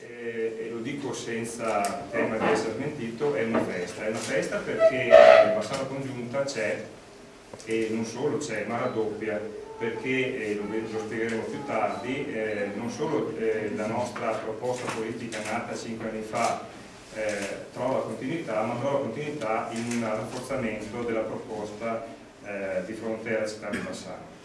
Eh, e lo dico senza tema di essere smentito, è una festa. È una festa perché la Bassano Congiunta c'è, e non solo c'è, ma raddoppia, perché, eh, lo, lo, spiegheremo più tardi, eh, non solo eh, la nostra proposta politica nata cinque anni fa eh, trova continuità, ma trova continuità in un rafforzamento della proposta eh, di frontiera città di Bassano.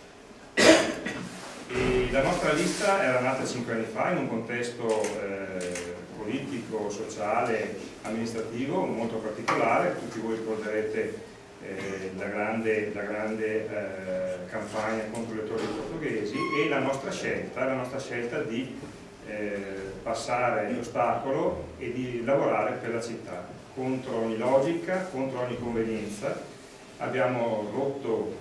E la nostra lista era nata cinque anni fa in un contesto eh, politico, sociale, amministrativo molto particolare, tutti voi ricorderete eh, la grande, la grande eh, campagna contro le torri portoghesi e la nostra scelta, la nostra scelta di eh, passare l'ostacolo e di lavorare per la città, contro ogni logica, contro ogni convenienza. Abbiamo rotto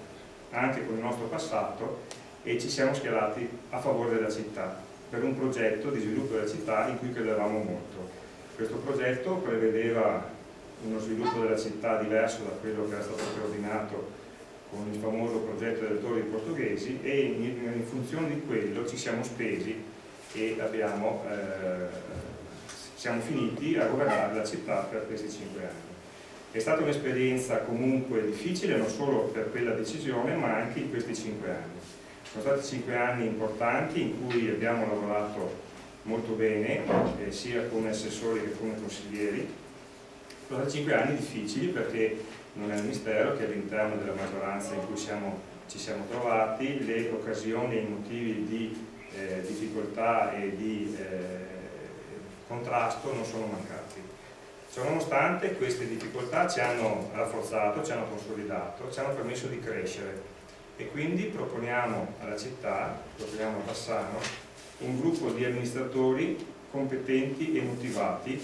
anche con il nostro passato e ci siamo schierati a favore della città per un progetto di sviluppo della città in cui credevamo molto. Questo progetto prevedeva uno sviluppo della città diverso da quello che era stato preordinato con il famoso progetto delle torri portoghesi e in, in funzione di quello ci siamo spesi e abbiamo, eh, siamo finiti a governare la città per questi cinque anni. È stata un'esperienza comunque difficile non solo per quella decisione ma anche in questi cinque anni. Sono stati cinque anni importanti in cui abbiamo lavorato molto bene, eh, sia come assessori che come consiglieri. Sono stati cinque anni difficili perché non è un mistero che all'interno della maggioranza in cui siamo, ci siamo trovati le occasioni e i motivi di eh, difficoltà e di eh, contrasto non sono mancati. Ciononostante queste difficoltà ci hanno rafforzato, ci hanno consolidato, ci hanno permesso di crescere e quindi proponiamo alla città, proponiamo a Bassano, un gruppo di amministratori competenti e motivati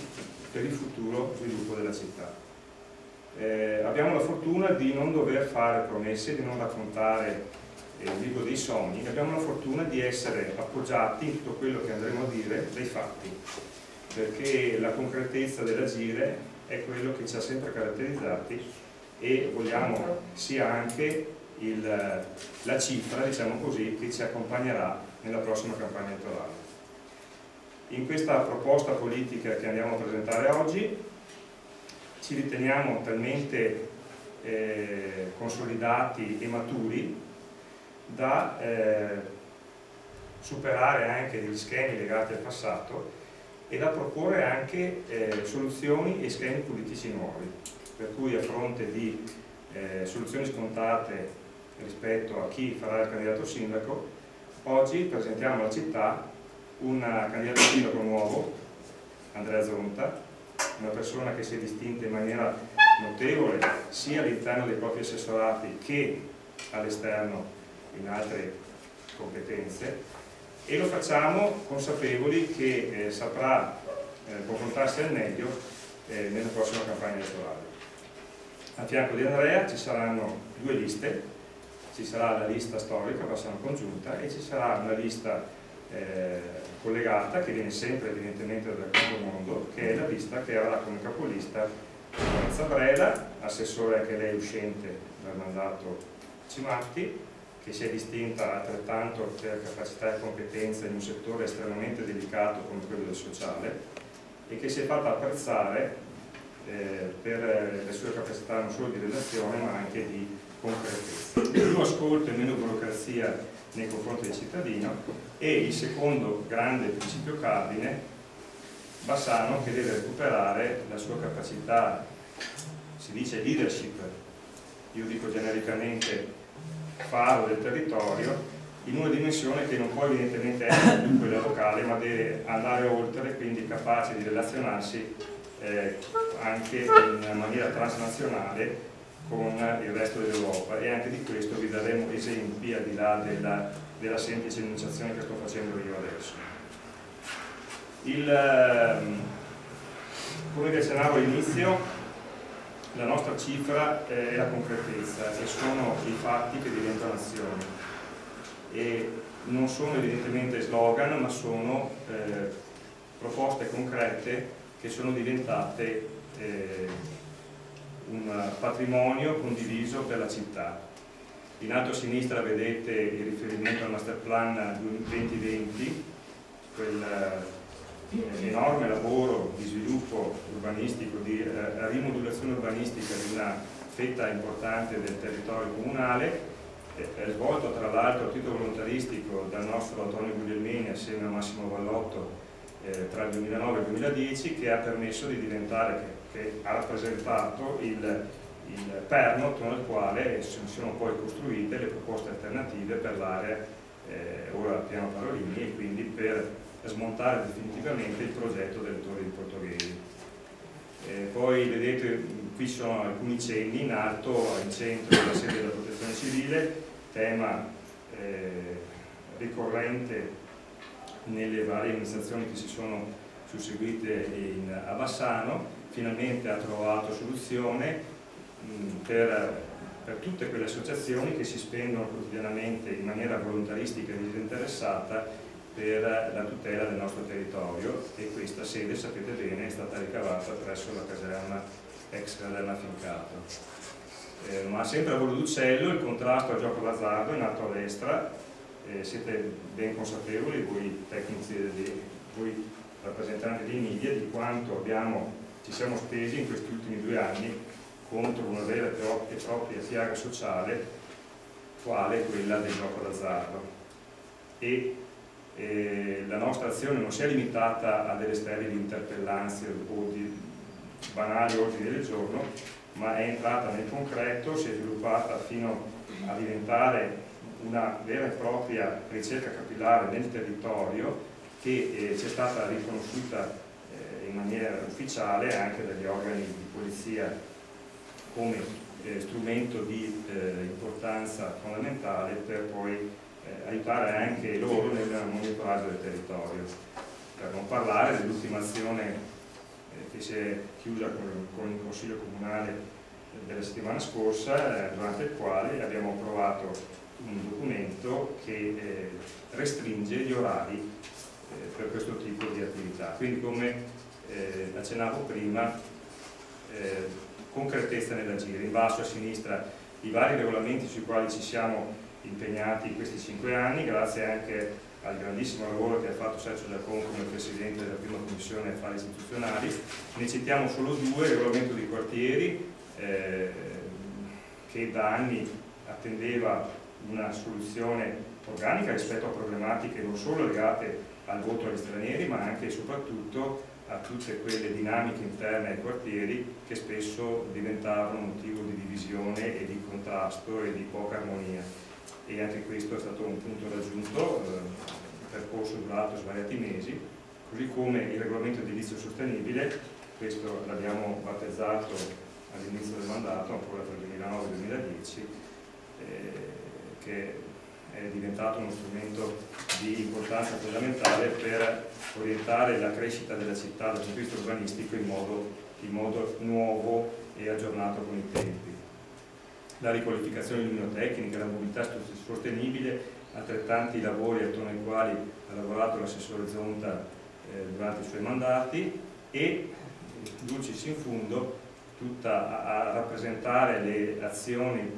per il futuro sviluppo della città. Eh, abbiamo la fortuna di non dover fare promesse, di non raccontare il libro dei sogni, abbiamo la fortuna di essere appoggiati in tutto quello che andremo a dire dai fatti, perché la concretezza dell'agire è quello che ci ha sempre caratterizzati e vogliamo sia anche il, la cifra, diciamo così, che ci accompagnerà nella prossima campagna elettorale. In questa proposta politica che andiamo a presentare oggi ci riteniamo talmente eh, consolidati e maturi da eh, superare anche degli schemi legati al passato e da proporre anche eh, soluzioni e schemi politici nuovi, per cui a fronte di eh, soluzioni scontate rispetto a chi farà il candidato sindaco, oggi presentiamo alla città un candidato sindaco nuovo, Andrea Zonta, una persona che si è distinta in maniera notevole sia all'interno dei propri assessorati che all'esterno in altre competenze e lo facciamo consapevoli che eh, saprà eh, confrontarsi al meglio eh, nella prossima campagna elettorale. A fianco di Andrea ci saranno due liste, ci sarà la lista storica, Bassano Congiunta, e ci sarà una lista eh, collegata, che viene sempre evidentemente dal Campo Mondo, che è la lista che avrà come capolista Lorenza Breda, assessore anche lei uscente dal mandato Cimatti, che si è distinta altrettanto per capacità e competenza in un settore estremamente delicato come quello del sociale e che si è fatta apprezzare eh, per le sue capacità non solo di relazione ma anche di concretezza. Più ascolto e meno burocrazia nei confronti del cittadino e il secondo grande principio cardine, Bassano che deve recuperare la sua capacità, si dice leadership, io dico genericamente faro del territorio, in una dimensione che non può evidentemente essere quella locale, ma deve andare oltre, quindi capace di relazionarsi eh, anche in maniera transnazionale con il resto dell'Europa e anche di questo vi daremo esempi al di là della, della semplice enunciazione che sto facendo io adesso. Il, ehm, come accennavo all'inizio, la nostra cifra è la concretezza e sono i fatti che diventano azioni e non sono evidentemente slogan ma sono eh, proposte concrete che sono diventate eh, un patrimonio condiviso per la città. In alto a sinistra vedete il riferimento al master plan 2020, quel eh, enorme lavoro di sviluppo urbanistico, di eh, rimodulazione urbanistica di una fetta importante del territorio comunale, è svolto tra l'altro a titolo volontaristico dal nostro Antonio Guglielmini assieme a Massimo Vallotto eh, tra il 2009 e il 2010 che ha permesso di diventare, che, ha rappresentato il, il perno al quale si sono poi costruite le proposte alternative per l'area eh, ora piano Parolini e quindi per smontare definitivamente il progetto delle torri di portoghesi. Eh, poi vedete qui ci sono alcuni cenni in alto, in centro della sede della protezione civile, tema eh, ricorrente nelle varie amministrazioni che si sono susseguite in, a Bassano, finalmente ha trovato soluzione mh, per, per, tutte quelle associazioni che si spendono quotidianamente in maniera volontaristica e disinteressata per la tutela del nostro territorio e questa sede, sapete bene, è stata ricavata presso la caserma ex caserma Fincato. Eh, ma sempre a volo d'uccello il contrasto al gioco d'azzardo in alto a destra, eh, siete ben consapevoli voi tecnici, voi rappresentanti di media, di quanto abbiamo, ci siamo spesi in questi ultimi due anni contro una vera e propria piaga sociale quale quella del gioco d'azzardo. E eh, la nostra azione non si è limitata a delle sterili interpellanze o di banali ordini del giorno, ma è entrata nel concreto, si è sviluppata fino a diventare una vera e propria ricerca capillare nel territorio che eh, ci è stata riconosciuta maniera ufficiale anche dagli organi di polizia come eh, strumento di eh, importanza fondamentale per poi eh, aiutare anche loro nel monitoraggio del territorio. Per non parlare dell'ultima azione che si è chiusa con, con il Consiglio Comunale della settimana scorsa, eh, durante il quale abbiamo approvato un documento che eh, restringe gli orari eh, per questo tipo di attività. Quindi come eh, accennavo prima, eh, concretezza nell'agire. In basso a sinistra i vari regolamenti sui quali ci siamo impegnati in questi cinque anni, grazie anche al grandissimo lavoro che ha fatto Sergio Giacon come Presidente della prima Commissione Affari Istituzionali. Ne citiamo solo due, il regolamento di quartieri eh, che da anni attendeva una soluzione organica rispetto a problematiche non solo legate al voto agli stranieri ma anche e soprattutto a tutte quelle dinamiche interne ai quartieri che spesso diventavano motivo di divisione e di contrasto e di poca armonia. E anche questo è stato un punto raggiunto, eh, percorso durato svariati mesi, così come il regolamento edilizio sostenibile, questo l'abbiamo battezzato all'inizio del mandato, ancora tra il 2009 e il 2010, eh, che è diventato uno strumento di importanza fondamentale per orientare la crescita della città dal punto di vista urbanistico in modo, in modo nuovo e aggiornato con i tempi. La riqualificazione illuminotecnica, la mobilità sostenibile, altrettanti lavori attorno ai quali ha lavorato l'assessore Zonta eh, durante i suoi mandati e Dulcis in fundo tutta a rappresentare le azioni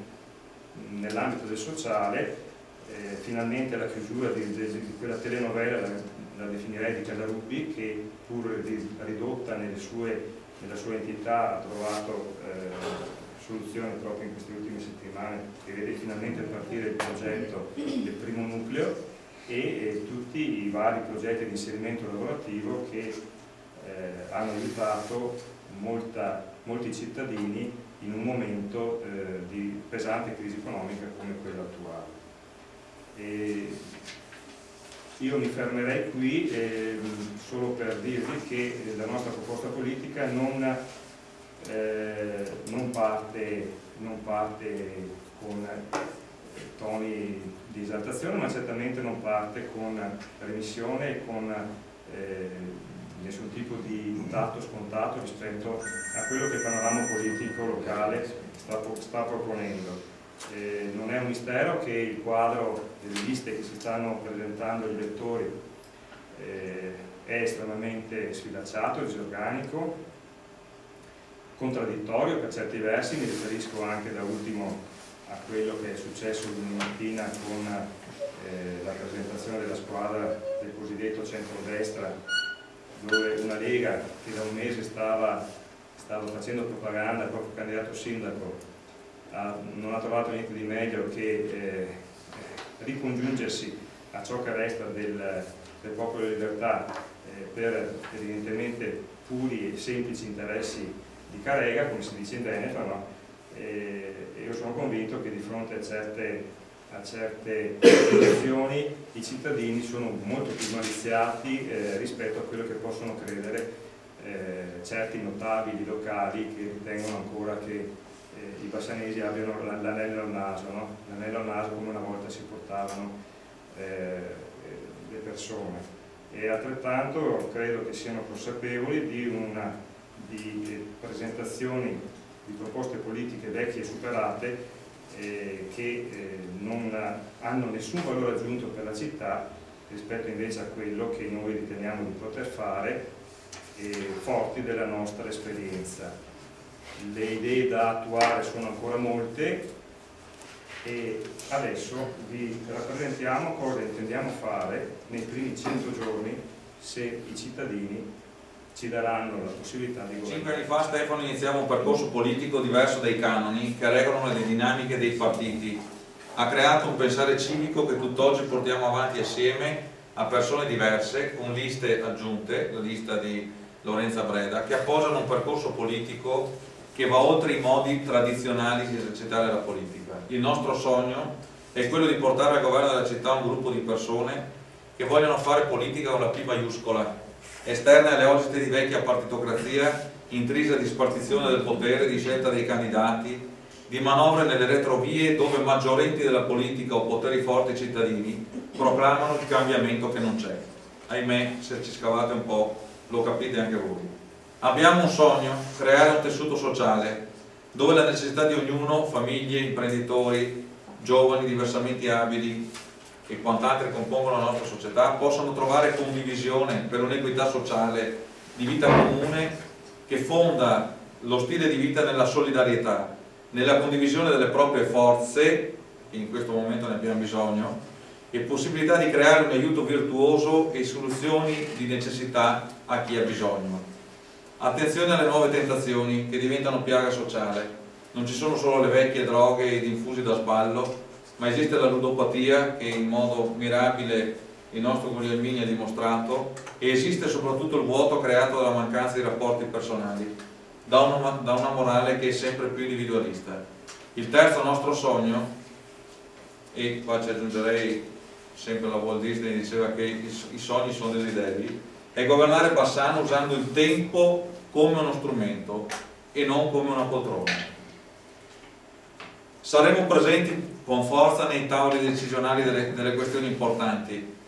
nell'ambito del sociale, eh, finalmente la chiusura di, di, di quella telenovela, la, la, definirei di Calarubbi, che pur ridotta sue, nella sua entità ha trovato eh, soluzione proprio in queste ultime settimane che vede finalmente partire il progetto del primo nucleo e, e tutti i vari progetti di inserimento lavorativo che eh, hanno aiutato molta, molti cittadini in un momento eh, di pesante crisi economica come quella attuale. E io mi fermerei qui eh, solo per dirvi che la nostra proposta politica non eh, non, parte, non, parte, con toni di esaltazione ma certamente non parte con remissione e con eh, nessun tipo di dato scontato rispetto a quello che il panorama politico locale sta, sta proponendo. Eh, non è un mistero che il quadro delle liste che si stanno presentando agli elettori eh, è estremamente sfilacciato, disorganico, contraddittorio per certi versi, mi riferisco anche da ultimo a quello che è successo lunedì mattina con eh, la presentazione della squadra del cosiddetto centrodestra dove una Lega che da un mese stava, stava facendo propaganda, proprio candidato sindaco, ha, non ha trovato niente di meglio che eh, ricongiungersi a ciò che resta del, del popolo di libertà eh, per evidentemente puri e semplici interessi di Carega, come si dice in Veneto, no? e io sono convinto che di fronte a certe a certe situazioni i cittadini sono molto più maliziati eh, rispetto a quello che possono credere eh, certi notabili locali che ritengono ancora che eh, i bassanesi abbiano l'anello al naso, no? l'anello al naso come una volta si portavano eh, le persone. E altrettanto credo che siano consapevoli di, una, di eh, presentazioni di proposte politiche vecchie e superate eh, che eh, non hanno nessun valore aggiunto per la città rispetto invece a quello che noi riteniamo di poter fare eh, forti della nostra esperienza. Le idee da attuare sono ancora molte e adesso vi rappresentiamo cosa intendiamo fare nei primi 100 giorni se i cittadini ci daranno la possibilità di governare. Cinque anni fa Stefano iniziava un percorso politico diverso dai canoni che regolano le dinamiche dei partiti. Ha creato un pensare civico che tutt'oggi portiamo avanti assieme a persone diverse con liste aggiunte, la lista di Lorenza Breda, che appoggiano un percorso politico che va oltre i modi tradizionali di esercitare la politica. Il nostro sogno è quello di portare al governo della città un gruppo di persone che vogliono fare politica con la P maiuscola, esterna alle logite di vecchia partitocrazia, intrisa di spartizione del potere, di scelta dei candidati, di manovre nelle retrovie dove maggiorenti della politica o poteri forti cittadini proclamano il cambiamento che non c'è. Ahimè, se ci scavate un po' lo capite anche voi. Abbiamo un sogno, creare un tessuto sociale dove la necessità di ognuno, famiglie, imprenditori, giovani diversamente abili, e quant'altri compongono la nostra società possano trovare condivisione per un'equità sociale di vita comune che fonda lo stile di vita nella solidarietà, nella condivisione delle proprie forze, che in questo momento ne abbiamo bisogno, e possibilità di creare un aiuto virtuoso e soluzioni di necessità a chi ha bisogno. Attenzione alle nuove tentazioni che diventano piaga sociale. Non ci sono solo le vecchie droghe ed infusi da sballo, ma esiste la ludopatia che in modo mirabile il nostro Guglielmini ha dimostrato e esiste soprattutto il vuoto creato dalla mancanza di rapporti personali, da una, da una morale che è sempre più individualista. Il terzo nostro sogno, e qua ci aggiungerei sempre la Walt Disney diceva che i sogni sono desideri, è governare Bassano usando il tempo come uno strumento e non come una poltrona. Saremo presenti con forza nei tavoli decisionali delle, delle questioni importanti.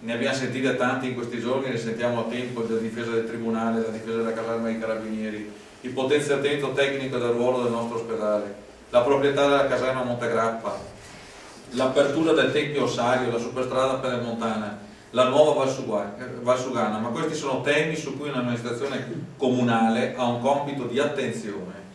Ne abbiamo sentite tanti in questi giorni, ne sentiamo a tempo, la difesa del Tribunale, la difesa della caserma dei Carabinieri, il potenziamento tecnico del ruolo del nostro ospedale, la proprietà della caserma Montegrappa, l'apertura del Tempio Ossario, la superstrada pedemontana, la nuova Valsugana, ma questi sono temi su cui un'amministrazione comunale ha un compito di attenzione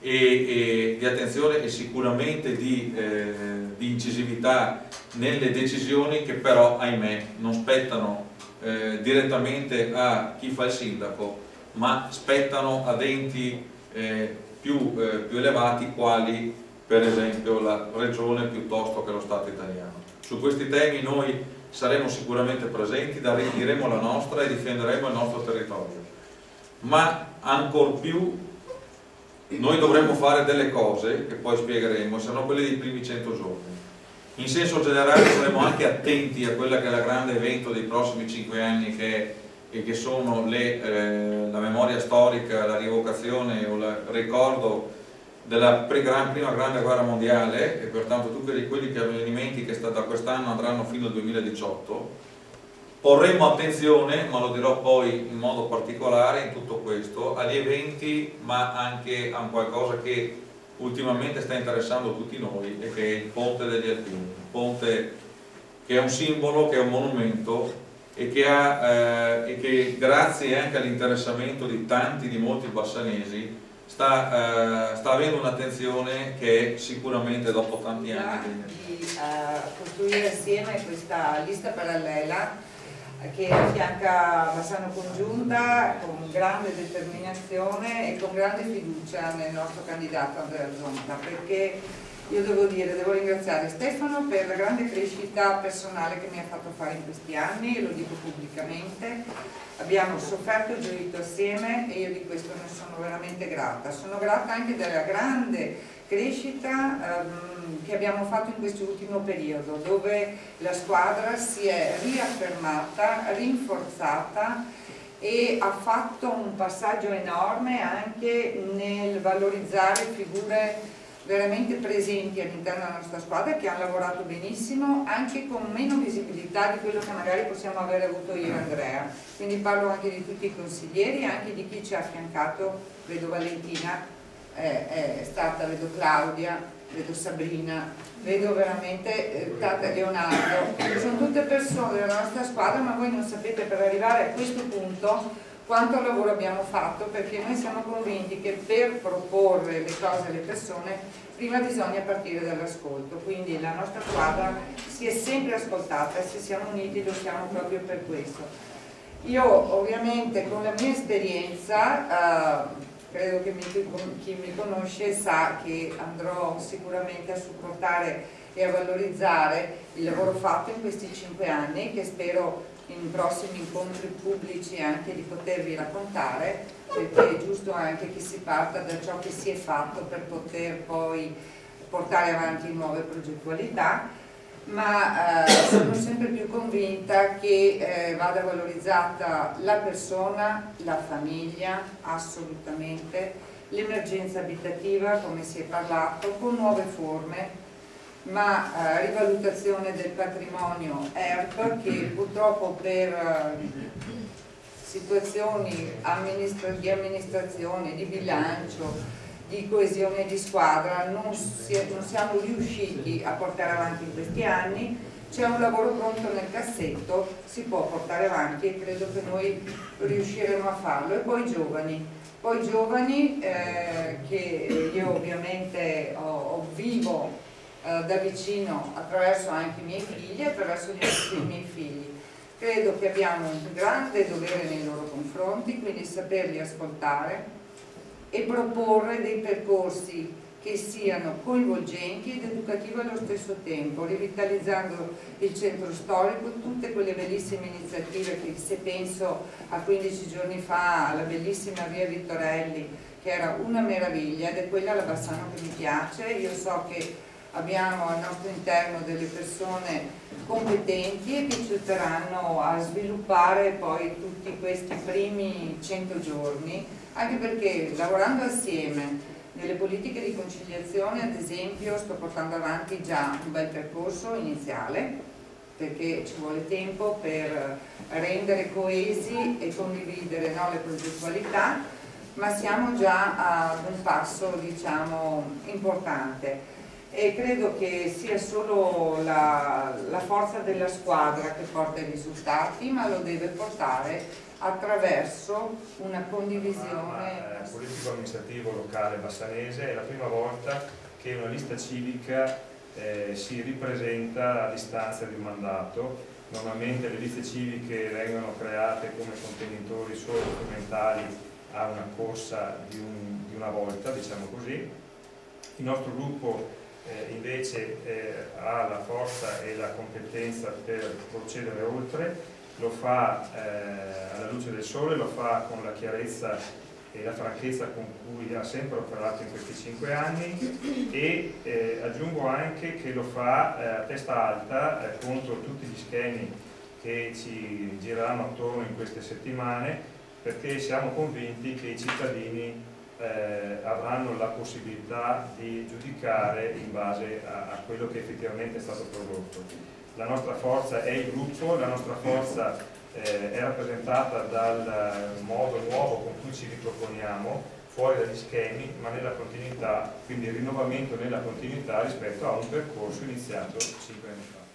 e, e, di attenzione e sicuramente di, eh, di, incisività nelle decisioni che però ahimè non spettano eh, direttamente a chi fa il sindaco ma spettano ad enti eh, più, eh, più elevati quali per esempio la regione piuttosto che lo Stato italiano. Su questi temi noi saremo sicuramente presenti, diremo la nostra e difenderemo il nostro territorio, ma ancor più noi dovremmo fare delle cose che poi spiegheremo, saranno quelle dei primi 100 giorni. In senso generale saremo anche attenti a quella che è il grande evento dei prossimi 5 anni che, è, che sono le, eh, la memoria storica, la rievocazione o il ricordo della prima grande guerra mondiale e pertanto tutti quegli avvenimenti che da quest'anno andranno fino al 2018 Porremo attenzione, ma lo dirò poi in modo particolare in tutto questo, agli eventi ma anche a qualcosa che ultimamente sta interessando tutti noi e che è il Ponte degli Alpini, il ponte che è un simbolo, che è un monumento e che, ha, eh, e che grazie anche all'interessamento di tanti, di molti bassanesi, sta, eh, sta avendo un'attenzione che sicuramente dopo tanti anni... Di uh, costruire assieme questa lista parallela che affianca Bassano Congiunta con grande determinazione e con grande fiducia nel nostro candidato Andrea Zonta perché io devo dire, devo ringraziare Stefano per la grande crescita personale che mi ha fatto fare in questi anni, lo dico pubblicamente, abbiamo sofferto e gioito assieme e io di questo ne sono veramente grata. Sono grata anche della grande crescita ehm, che abbiamo fatto in questo ultimo periodo, dove la squadra si è riaffermata, rinforzata e ha fatto un passaggio enorme anche nel valorizzare figure veramente presenti all'interno della nostra squadra che hanno lavorato benissimo anche con meno visibilità di quello che magari possiamo aver avuto io e Andrea. Quindi parlo anche di tutti i consiglieri anche di chi ci ha affiancato vedo Valentina eh, è stata, vedo Claudia vedo Sabrina vedo veramente eh, Tata Leonardo. Sono tutte persone della nostra squadra ma voi non sapete per arrivare a questo punto quanto lavoro abbiamo fatto perché noi siamo convinti che per proporre le cose alle persone prima bisogna partire dall'ascolto. Quindi la nostra squadra si è sempre ascoltata e se siamo uniti lo siamo proprio per questo. Io ovviamente con la mia esperienza eh, credo che mi, chi mi conosce sa che andrò sicuramente a supportare e a valorizzare il lavoro fatto in questi cinque anni che spero in prossimi incontri pubblici anche di potervi raccontare perché è giusto anche che si parta da ciò che si è fatto per poter poi portare avanti nuove progettualità ma eh, sono sempre più convinta che eh, vada valorizzata la persona, la famiglia assolutamente, l'emergenza abitativa come si è parlato con nuove forme ma eh, rivalutazione del patrimonio ERP che purtroppo per eh, situazioni amministra di amministrazione, di bilancio, di coesione di squadra non, si, non siamo riusciti a portare avanti in questi anni c'è un lavoro pronto nel cassetto, si può portare avanti e credo che noi riusciremo a farlo. E poi giovani, poi giovani eh, che io ovviamente ho, ho vivo eh, da vicino attraverso anche i miei figli e attraverso gli altri miei figli. Credo che abbiamo un grande dovere nei loro confronti, quindi saperli ascoltare e proporre dei percorsi che siano coinvolgenti ed educativi allo stesso tempo, rivitalizzando il centro storico, tutte quelle bellissime iniziative che se penso a 15 giorni fa alla bellissima via Vittorelli che era una meraviglia ed è quella la Bassano che mi piace, io so che abbiamo al nostro interno delle persone competenti e che ci aiuteranno a sviluppare poi tutti questi primi 100 giorni, anche perché lavorando assieme nelle politiche di conciliazione, ad esempio, sto portando avanti già un bel percorso iniziale, perché ci vuole tempo per rendere coesi e condividere no, le progettualità, ma siamo già ad un passo diciamo, importante e credo che sia solo la, la, forza della squadra che porta i risultati ma lo deve portare attraverso una condivisione. Il politico amministrativo locale bassanese. È la prima volta che una lista civica eh, si ripresenta a distanza di un mandato. Normalmente le liste civiche vengono create come contenitori solo strumentali a una corsa di, un, di una volta diciamo così. Il nostro gruppo eh, invece eh, ha la forza e la competenza per procedere oltre, lo fa eh, alla luce del sole, lo fa con la chiarezza e la franchezza con cui ha sempre operato in questi cinque anni e eh, aggiungo anche che lo fa eh, a testa alta eh, contro tutti gli schemi che ci gireranno attorno in queste settimane perché siamo convinti che i cittadini eh, avranno la possibilità di giudicare in base a, a, quello che effettivamente è stato prodotto. La nostra forza è il gruppo, la nostra forza eh, è rappresentata dal modo nuovo con cui ci riproponiamo, fuori dagli schemi, ma nella continuità, quindi il rinnovamento nella continuità rispetto a un percorso iniziato 5 anni fa.